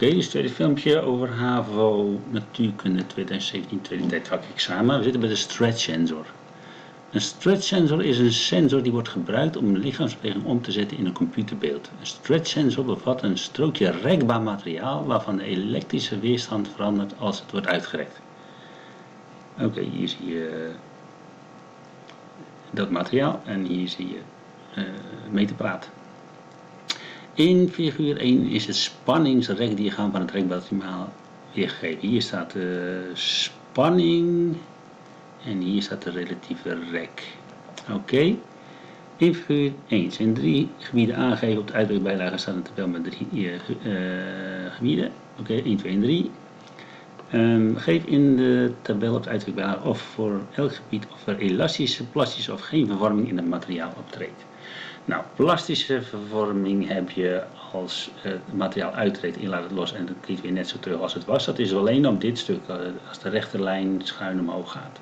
Oké, dus tweede filmpje over HAVO Natuurkunde 2017 tweede tijdvak examen. We zitten bij de stretch sensor. Een stretch sensor is een sensor die wordt gebruikt om een lichaamsbeweging om te zetten in een computerbeeld. Een stretch sensor bevat een strookje rekbaar materiaal waarvan de elektrische weerstand verandert als het wordt uitgerekt. Oké, hier zie je dat materiaal en hier zie je uh, meterpraat. In figuur 1 is het spanningsrekdiagram van het rekmateriaal weergegeven. Hier staat de spanning en hier staat de relatieve rek. Oké. In figuur 1 zijn drie gebieden aangegeven. Op de uitdrukbijlage staat een tabel met drie uh, gebieden. Oké, 1, 2 en 3. Um, geef in de tabel op de uitdrukbijlage of voor elk gebied of er elastische, plastische of geen vervorming in het materiaal optreedt. Nou, plastische vervorming heb je als het materiaal uittreedt en laat het los en het klikt weer net zo terug als het was. Dat is alleen op dit stuk, eh, als de rechterlijn schuin omhoog gaat.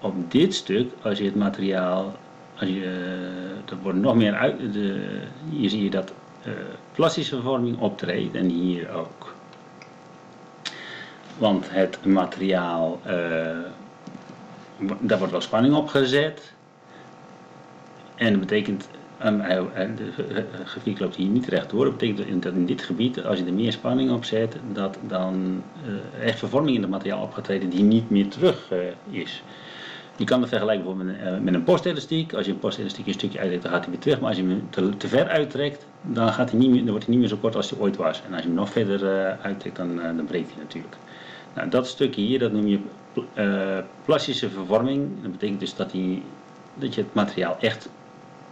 Op dit stuk, als je het materiaal, als je, eh, er wordt nog meer uit, de, hier zie je dat uh, plastische vervorming optreedt en hier ook. Want het materiaal, uh, daar wordt wel spanning op gezet. En dat betekent Um, de grafiek loopt hier niet rechtdoor. Dat betekent dat in dit gebied, als je er meer spanning op zet, dat dan uh, echt vervorming in het materiaal opgetreden die niet meer terug uh, is. Je kan het vergelijken met, uh, met een postelastiek. Als je een postelastiek een stukje uittrekt, dan gaat hij weer terug. Maar als je hem te, ver uittrekt, dan, gaat hij niet meer, dan wordt hij niet meer zo kort als hij ooit was. En als je hem nog verder uittrekt, dan, dan breekt hij natuurlijk. Nou, dat stukje hier, dat noem je plastische vervorming. Dat betekent dus dat, dat je het materiaal echt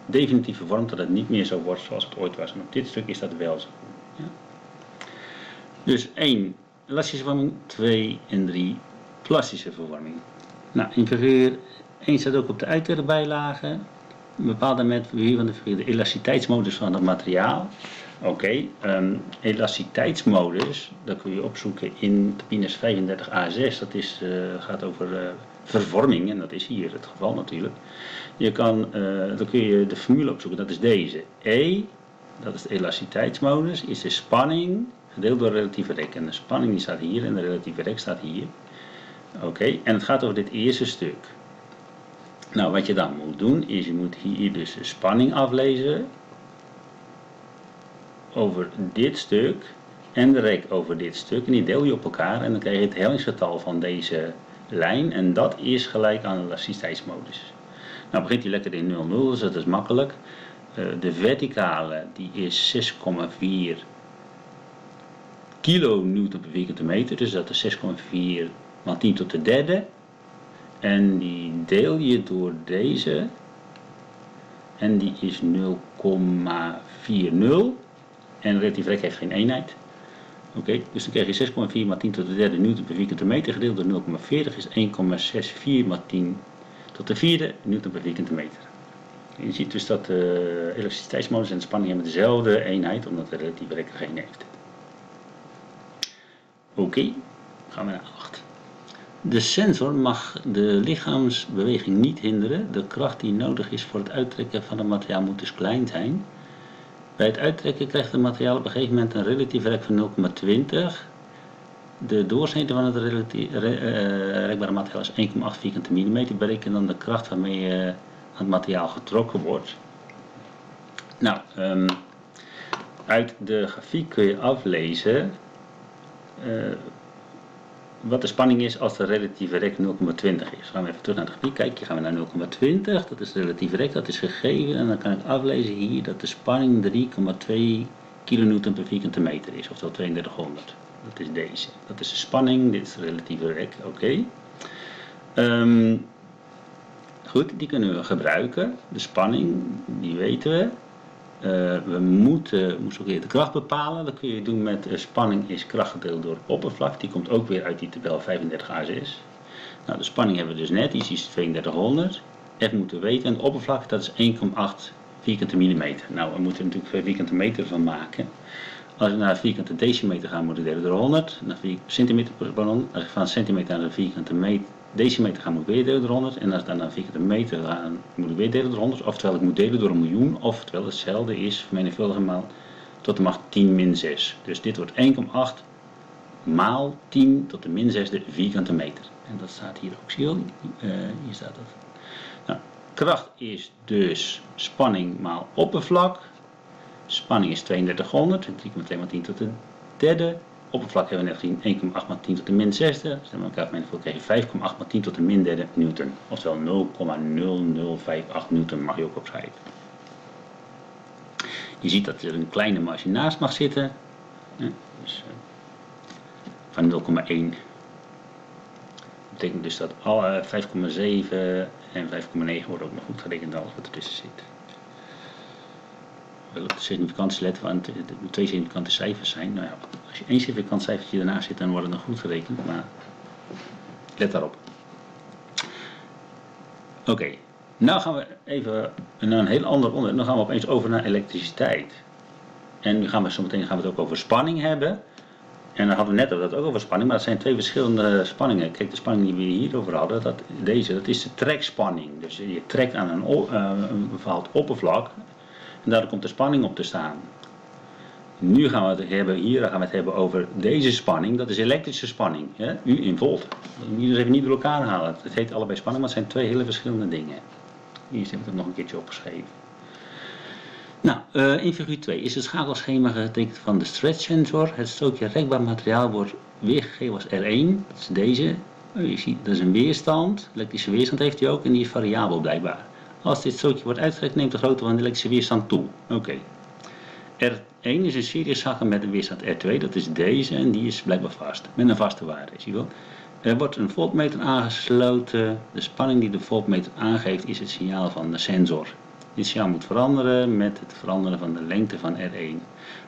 definitief vervormd, dat het niet meer zo wordt zoals het ooit was. En op dit stuk is dat wel zo. Ja. Dus 1 elastische vervorming, 2 en 3 plastische vervorming. Nou, in figuur 1 staat ook op de uitwerkbijlage. Een bepaalde met hier van de figuur de elasticiteitsmodus van het materiaal. Oké, okay, um, elasticiteitsmodus, dat kun je opzoeken in Tapines 35A6. Dat is, uh, gaat over uh, vervorming en dat is hier het geval natuurlijk. Je kan, uh, dan kun je de formule opzoeken, dat is deze. E, dat is de elasticiteitsmodus, is de spanning gedeeld door relatieve rek. En de spanning die staat hier en de relatieve rek staat hier. Oké, en het gaat over dit eerste stuk. Nou, wat je dan moet doen, is je moet hier dus de spanning aflezen over dit stuk en de rek over dit stuk. En die deel je op elkaar en dan krijg je het hellingsgetal van deze lijn en dat is gelijk aan de elasticiteitsmodus. Nou begint hij lekker in 0,0, dus dat is makkelijk. Uh, de verticale die is 6,4 kilonewton per vierkante meter, dus dat is 6,4 maal 10 tot de derde. En die deel je door deze en die is 0,40 en relatief rek heeft geen eenheid. Oké, dus dan krijg je 6,4 maal 10 tot de derde newton per vierkante meter gedeeld door 0,40 is 1,64 maal 10 tot de vierde newton per vierkante meter. En je ziet dus dat de elektriciteitsmodus en de spanning hebben dezelfde eenheid, omdat de relatieve rek geen heeft. Oké, gaan we naar 8. De sensor mag de lichaamsbeweging niet hinderen. De kracht die nodig is voor het uittrekken van het materiaal moet dus klein zijn. Bij het uittrekken krijgt het materiaal op een gegeven moment een relatieve rek van 0,20. De doorsnede van het relatief, re, rekbare materiaal is 1,8 vierkante millimeter. Bereken dan de kracht waarmee uh, het materiaal getrokken wordt. Nou, um, uit de grafiek kun je aflezen uh, wat de spanning is als de relatieve rek 0,20 is. Gaan we even terug naar de grafiek kijken. Gaan we naar 0,20. Dat is de relatieve rek. Dat is gegeven. En dan kan ik aflezen hier dat de spanning 3,2 kilonewton per vierkante meter is. Oftewel 3200. Dat is deze. Dat is de spanning. Dit is de relatieve rek. Oké. Um, goed, die kunnen we gebruiken. De spanning, die weten we. Uh, we moeten, moeten ook weer de kracht bepalen. Dat kun je doen met uh, spanning is kracht gedeeld door oppervlak. Die komt ook weer uit die tabel 35 ACS. Nou, de spanning hebben we dus net, die is 3200. F moeten we weten. En de oppervlak, dat is 1,8 vierkante millimeter. Nou, we moeten natuurlijk vierkante meter van maken. Als we naar vierkante decimeter gaan, moeten we delen door 100. Naar centimeter. Als ik van centimeter naar de vierkante meter decimeter gaan moet weer delen door 100. En als dan naar vierkante meter ga, moet ik weer delen door 100. Oftewel ik moet delen door een miljoen. Oftewel hetzelfde is vermenigvuldigen maal tot de macht 10 min 6. Dus dit wordt 1,8 maal 10 tot de min 6 vierkante meter. En dat staat hier ook, zie? Uh, hier staat dat. Nou, kracht is dus spanning maal oppervlak. Spanning is 3200, 3,2 maal 10 tot de derde. Oppervlak hebben we net gezien 1,8 maal 10 tot de min zesde. Stel we elkaar vermenigvuldigen krijg je 5,8 maal 10 tot de min derde newton. Oftewel 0,0058 newton mag je ook opschrijven. Je ziet dat er een kleine marge naast mag zitten. Dus, uh, van 0,1 betekent dus dat alle 5,7 en 5,9 worden ook nog goed gerekend alles wat ertussen zit. Wel op de significante letten, want er twee significante cijfers zijn. Nou ja, als je één significant cijfertje ernaast zit, dan wordt het nog goed gerekend, maar let daarop. Oké, nou gaan we even naar een heel ander onderwerp. Dan gaan we opeens over naar elektriciteit. En nu gaan we zo meteen gaan we het ook over spanning hebben. En dan hadden we net dat ook over spanning, maar dat zijn twee verschillende spanningen. Kijk, de spanning die we hierover hadden, dat, deze, dat is de trekspanning. Dus je trekt aan een, uh, een bepaald oppervlak en daardoor komt de spanning op te staan. Nu gaan we het hebben, hier gaan we het hebben over deze spanning, dat is elektrische spanning, hè? U in volt. moet dus even niet door elkaar halen. Het heet allebei spanning, maar het zijn twee hele verschillende dingen. Hier heb ik het nog een keertje opgeschreven. Nou, uh, in figuur 2 is het schakelschema getekend van de stretch sensor. Het strookje rekbaar materiaal wordt weergegeven als R1, dat is deze. Oh, je ziet, dat is een weerstand, elektrische weerstand heeft hij ook en die is variabel blijkbaar. Als dit strookje wordt uitgerekt, neemt de grootte van de elektrische weerstand toe. Oké. R1 is een serieschakel met een weerstand R2, dat is deze en die is blijkbaar vast, met een vaste waarde, zie je wel. Er wordt een voltmeter aangesloten. De spanning die de voltmeter aangeeft is het signaal van de sensor. Dit signaal moet veranderen met het veranderen van de lengte van R1.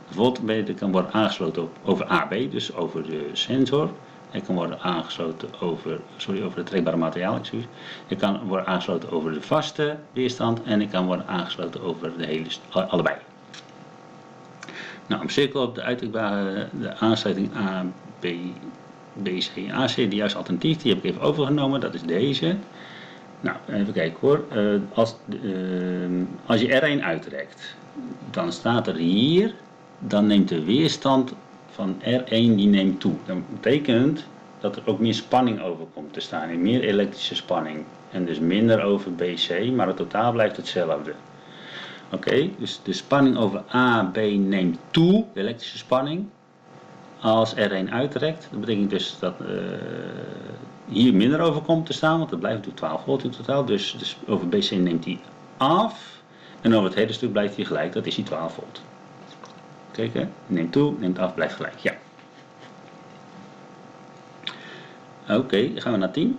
De voltmeter kan worden aangesloten over AB, dus over de sensor. Hij kan worden aangesloten over, sorry, over het trekbare materiaal, excuus. Hij kan worden aangesloten over de vaste weerstand en hij kan worden aangesloten over de hele, allebei. Nou, een cirkel op de uitdrukbare de aansluiting A, B, B, en AC, de juiste alternatief, die heb ik even overgenomen, dat is deze. Nou, even kijken hoor. Uh, als, uh, als je R1 uitrekt, dan staat er hier, dan neemt de weerstand van R1 die neemt toe. Dat betekent dat er ook meer spanning over komt te staan, meer elektrische spanning. En dus minder over BC, maar het totaal blijft hetzelfde. Oké, dus de spanning over A, B neemt toe, de elektrische spanning, als R1 uitrekt. Dat betekent dus dat uh, hier minder over komt te staan, want het blijft natuurlijk 12 volt in totaal. Dus, dus over BC neemt hij af en over het hele stuk blijft hij gelijk, dat is die 12 volt. Kijken, neemt toe, neemt af, blijft gelijk. Ja. Oké, okay, gaan we naar 10.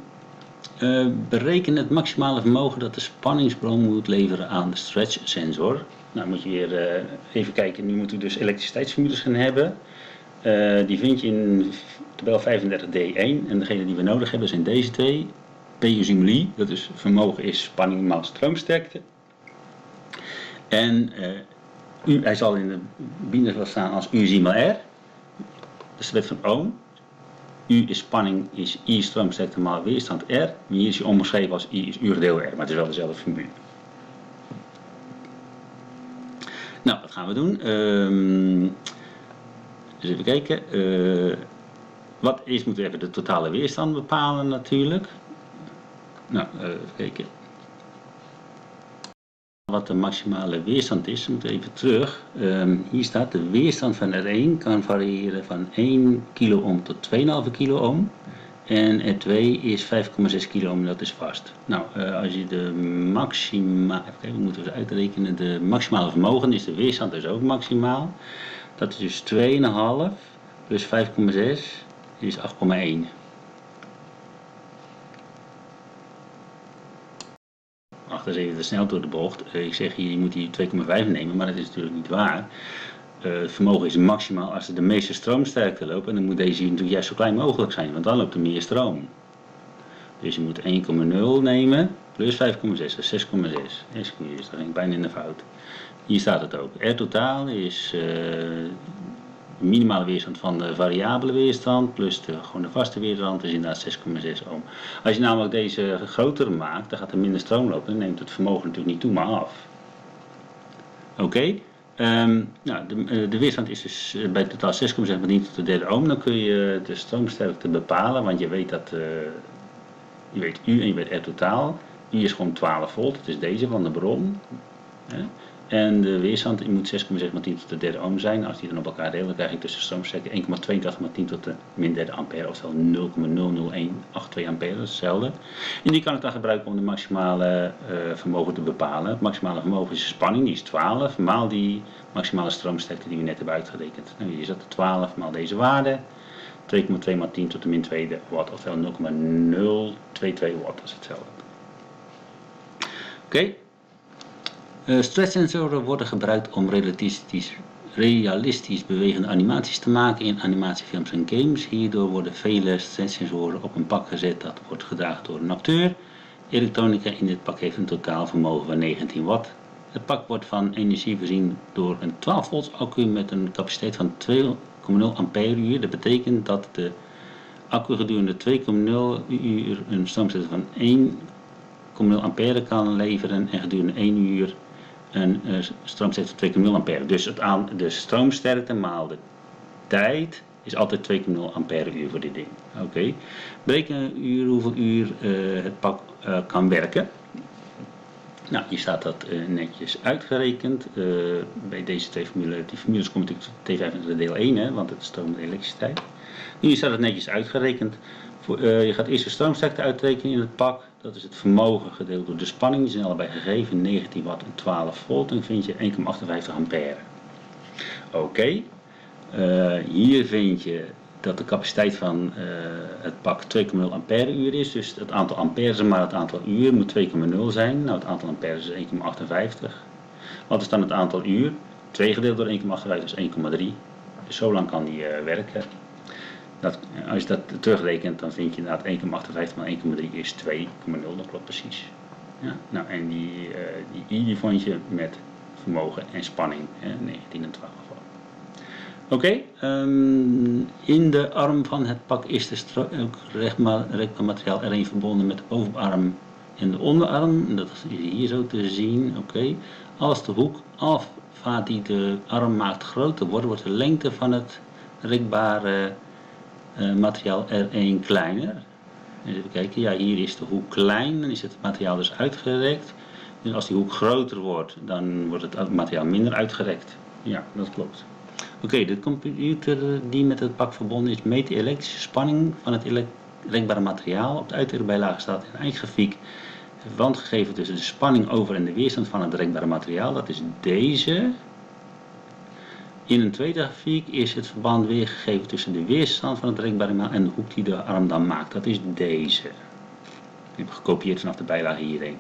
Uh, bereken het maximale vermogen dat de spanningsbron moet leveren aan de stretch sensor. Nou moet je weer uh, even kijken, nu moeten we dus elektriciteitsformules gaan hebben. Uh, die vind je in tabel 35D1 en degene die we nodig hebben zijn deze twee. PU dat is vermogen is spanning maal stroomsterkte. En U, hij zal in de binnen staan als U R. Dat is de wet van Ohm. U is spanning is I stroomsterkte maal weerstand R. Hier is hij omgeschreven als I is U deel R, maar het is wel dezelfde formule. Nou, wat gaan we doen? Dus even kijken. Uh, wat eerst moeten we even de totale weerstand bepalen natuurlijk. Nou, uh, even kijken wat de maximale weerstand is. We moeten even terug. Um, hier staat de weerstand van R1 kan variëren van 1 kilo tot 2,5 kilo ohm. En R2 is 5,6 kilo dat is vast. Nou, uh, als je de maxima, even moeten we uitrekenen, de maximale vermogen is de weerstand dus ook maximaal. Dat is dus 2,5 plus 5,6 is 8,1. Dat is even snel door de bocht. Eh, ik zeg hier, je moet hier 2,5 nemen, maar dat is natuurlijk niet waar. Uh, het vermogen is maximaal als er de meeste stroomsterkte loopt. En dan moet deze hier natuurlijk juist zo klein mogelijk zijn, want dan loopt er meer stroom. Dus je moet 1,0 nemen plus 5,6, dat is 6,6. Excuseer, dat ging bijna in de fout. Hier staat het ook. R totaal is uh, minimale weerstand van de variabele weerstand plus de, gewoon de vaste weerstand is inderdaad 6,6 ohm. Als je namelijk deze groter maakt, dan gaat er minder stroom lopen en neemt het vermogen natuurlijk niet toe maar af. Oké, Ehm, nou, de, eh, de weerstand is dus eh, bij totaal 6,6 bediend tot de derde ohm. Dan kun je de stroomsterkte bepalen, want je weet dat je weet U en je weet R totaal. U is gewoon 12 volt, het is deze van de bron. En de weerstand moet 6,6 x 10 tot de derde ohm zijn. Als die dan op elkaar delen, krijg ik tussen stroomsterkte 1,82 x 10 tot de min derde ampère, oftewel 0,00182 ampère, dat is hetzelfde. En die kan ik dan gebruiken om de maximale uh, vermogen te bepalen. Het maximale vermogen is de spanning, die is 12, maal die maximale stroomsterkte die we net hebben uitgerekend. Nou, hier is dat 12 maal deze waarde. 2,2 x 10 tot de min tweede watt, oftewel 0,022 watt, dat is hetzelfde. Oké. Uh, stresssensoren worden gebruikt om realistisch, bewegende animaties te maken in animatiefilms en games. Hierdoor worden vele stresssensoren op een pak gezet dat wordt gedragen door een acteur. Elektronica in dit pak heeft een totaal vermogen van 19 watt. Het pak wordt van energie voorzien door een 12 volts accu met een capaciteit van 2,0 ampère. Dat betekent dat de accu gedurende 2,0 uur een stroomzet van 1,0 ampère kan leveren en gedurende 1 uur een uh, stroomsterkte van 2,0 ampère. Dus het aan, de stroomsterkte maal de tijd is altijd 2,0 ampère uur voor dit ding. Oké. Okay. Bereken uur hoeveel uur uh, het pak uh, kan werken. Nou, hier staat dat netjes uitgerekend. bij deze twee formules, die formules komt natuurlijk T25 deel 1, hè, want het is stroom en elektriciteit. Hier staat het netjes uitgerekend. Voor, je gaat eerst de stroomsterkte uitrekenen in het pak. Dat is het vermogen gedeeld door de spanning. Die zijn allebei gegeven, 19 watt en 12 volt. En vind je 1,58 ampère. Oké. Uh, hier vind je dat de capaciteit van uh, het pak 2,0 ampère uur is. Dus het aantal amperes maar het aantal uur moet 2,0 zijn. Nou, het aantal amperes is 1,58. Wat is dan het aantal uur? 2 gedeeld door 1,58 is 1,3. Dus zo lang kan die werken. Dat, als je dat terugrekent, dan vind je inderdaad 1,58 maar 1,3 is 2,0. Dat klopt precies. Ja, nou, en die, uh, die I die vond je met vermogen en spanning, hè, 19 en 12 Oké, um, in de arm van het pak is de rechtmateriaal R1 verbonden met de bovenarm en de onderarm. Dat is hier zo te zien. Oké, als de hoek alfa die de arm maakt groter wordt, wordt de lengte van het rekbare materiaal R1 kleiner. Even kijken, ja hier is de hoek klein, dan is het materiaal dus uitgerekt. Dus als die hoek groter wordt, dan wordt het materiaal minder uitgerekt. Ja, dat klopt. Oké, de computer die met het pak verbonden is, meet de elektrische spanning van het rekbare materiaal. Op de uitwerkbijlage staat een eindgrafiek verband gegeven tussen de spanning over en de weerstand van het rekbare materiaal. Dat is deze. In een tweede grafiek is het verband weergegeven tussen de weerstand van het maal en de hoek die de arm dan maakt. Dat is deze. Ik heb gekopieerd vanaf de bijlage hierheen.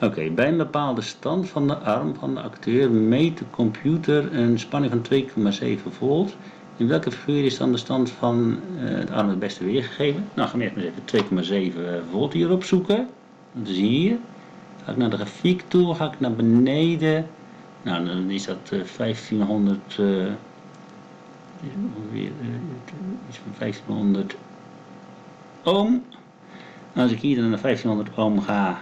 Oké, bij een bepaalde stand van de arm van de acteur meet de computer een spanning van 2,7 volt. In welke figuur is dan de stand van de arm het beste weergegeven? Nou, eerst maar even 2,7 volt hier opzoeken. Dat is hier. Ga ik naar de grafiek toe, ga ik naar beneden nou, dan is dat uh, 1500, uh, ongeveer uh, iets van 1500 ohm. Als ik hier dan naar 1500 ohm ga,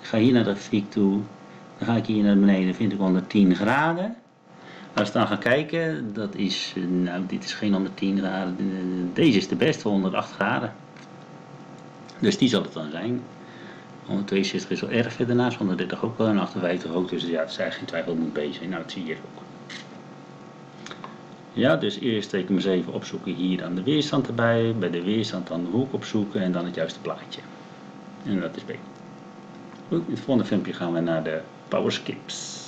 ik ga hier naar de grafiek toe, dan ga ik hier naar beneden, vind ik 110 graden. Als we dan gaan kijken, dat is, nou dit is geen 110 graden, deze is de beste, 108 graden. Dus die zal het dan zijn. 162 is wel erg verder naast, 130 ook wel en 58 ook. Dus ja, het is geen twijfel moet bezig. Nou, dat zie je ook. Ja, dus eerst teken maar even opzoeken hier dan de weerstand erbij. Bij de weerstand dan de hoek opzoeken en dan het juiste plaatje. En dat is beter. Goed, in het volgende filmpje gaan we naar de power skips.